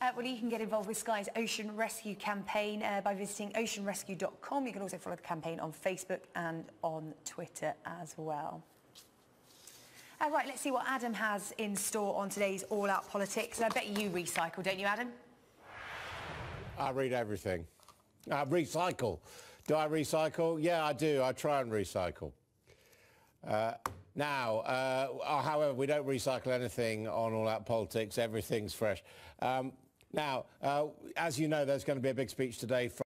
Uh, well, you can get involved with Sky's Ocean Rescue campaign uh, by visiting oceanrescue.com. You can also follow the campaign on Facebook and on Twitter as well. Uh, right, let's see what Adam has in store on today's All Out Politics. I bet you recycle, don't you, Adam? I read everything. I recycle. Do I recycle? Yeah, I do. I try and recycle. Uh, now, uh, however, we don't recycle anything on All Out Politics. Everything's fresh. Um, now, uh, as you know, there's going to be a big speech today from